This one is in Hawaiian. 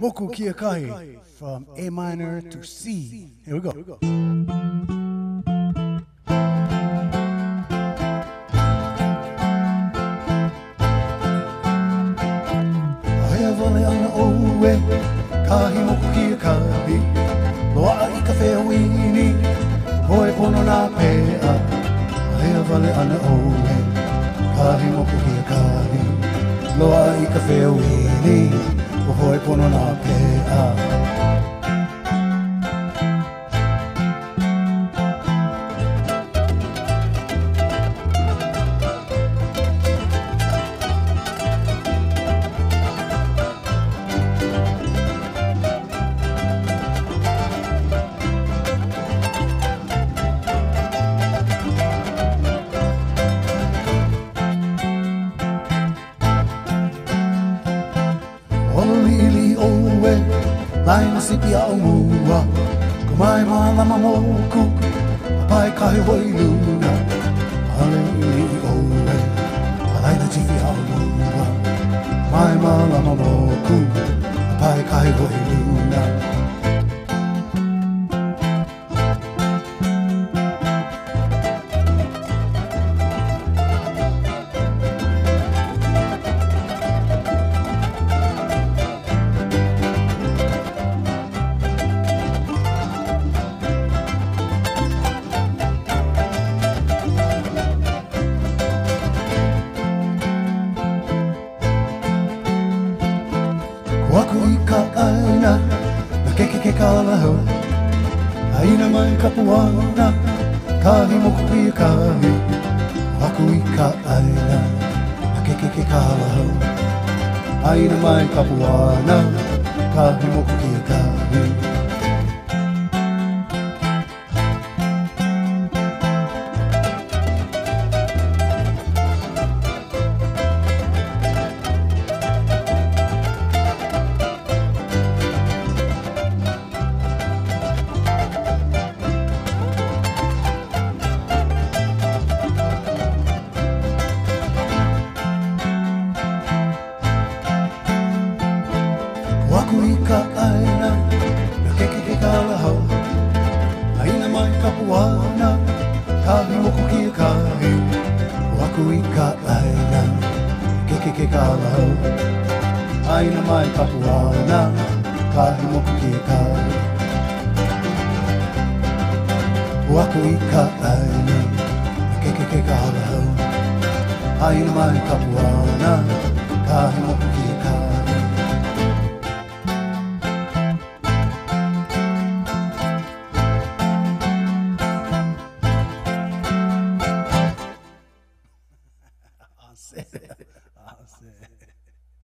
Moku Kiyakahi from A minor to C. Here we go. vale ana oue Kahi moku kia kahi Loa i ka whea wini Hoe pono nā pēa Hea vale ana oue Kahi moku kia kahi Loa i ka whea wini répondre à mon appel. lili o ue Lai ma sipi a o mua Ko mai ma la ma mo ku A pai kahe hoi luna A lili o ue Ko lai na tifi a o mua Ko mai ma la ma mo ku A pai kahe hoi luna aku i ka aina Na keke ke ka lahau Aina mai ka puana Kahi moku i a kahi Aku i ka aina Na keke ke ka lahau Aina mai ka puana Kahi moku i a kahi ka aina Me ke ke ka la hau A mai ka puana Ka hi moko ki a ka hi O aku i ka aina Ke ke ke ka la hau A mai ka puana Ka hi moko ki a ka hi O aku i ka aina Ke ke ke ka la hau A mai ka puana Ka hi moko a ka hi